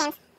hands.